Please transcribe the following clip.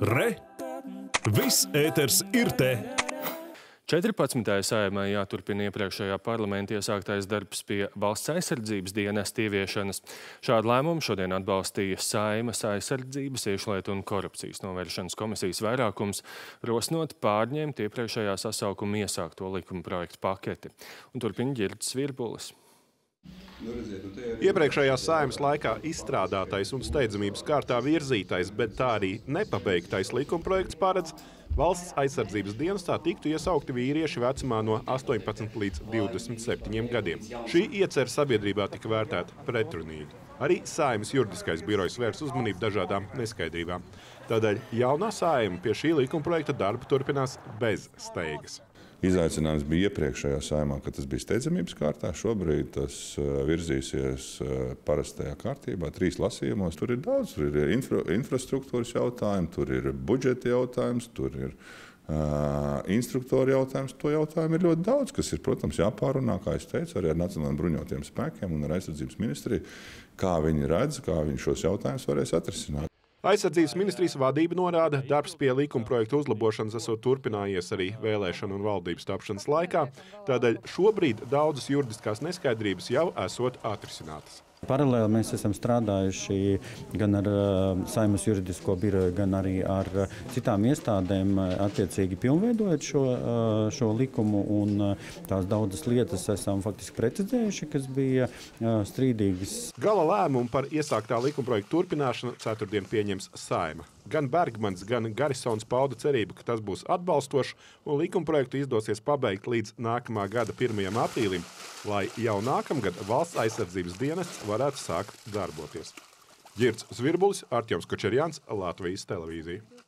Re! Viss ēters ir te! 14. saimā jāturpina iepriekšējā parlamenta iesāktais darbs pie valsts aizsardzības dienesta ieviešanas. Šādu lēmumu šodien atbalstīja Saimas aizsardzības, iešlietu un korupcijas novēršanas komisijas vairākums, rosinot pārņemt iepriekšējā sasaukuma iesākto likuma projektu paketi. Un turpina Ģirds Virbulis. Nu, Iepriekšējās saimnes laikā izstrādātais un steidzamības kārtā virzītais, bet tā arī nepabeigtais likumprojekts paredz, valsts aizsardzības dienestā tiktu iesaukti vīrieši vecumā no 18 līdz 27 gadiem. Šī iecerē sabiedrībā tika vērtēta pretrunīgi. Arī saimnes juridiskais birojs vērs uzmanību dažādām neskaidrībām. Tādēļ jaunā saima pie šī likumprojekta darba turpinās bez steigas. Izaicinājums bija iepriekšējā saimā, kad tas bija steidzamības kārtā. Šobrīd tas uh, virzīsies uh, parastajā kārtībā, trīs lasījumos. Tur ir daudz, tur ir infra, infrastruktūras jautājumi, tur ir budžeta jautājums, tur ir uh, instruktoru jautājums. To jautājumu ir ļoti daudz, kas ir, protams, jāpārunā, kā es teicu, arī ar Nacionālajiem bruņotajiem spēkiem un ar aizsardzības ministriju, kā viņi redz, kā viņi šos jautājumus varēs atrisināt. Aizsardzības ministrijas vadība norāda, darbs pie likuma projekta uzlabošanas esot turpinājies arī vēlēšanu un valdības tapšanas laikā, tādēļ šobrīd daudzas juridiskās neskaidrības jau esot atrisinātas. Paralēli mēs esam strādājuši gan ar uh, Saimas juridisko biroju, gan arī ar uh, citām iestādēm, uh, attiecīgi pilnveidojot šo, šo likumu. Tās daudzas lietas esam faktiski precizējuši, kas bija strīdīgas. Gala lēmumu par iesāktā likumprojekta turpināšanu ceturtdien pieņems Saima. Gan Bergmans, gan Garisons pauda cerību, ka tas būs atbalstošs un likumprojektu izdosies pabeigt līdz nākamā gada 1. aprīlim, lai jau nākamgad valsts aizsardzības dienests varētu sākt darboties. Girts Zvirbulis, Artjoms Kočerjans, Latvijas televīzija.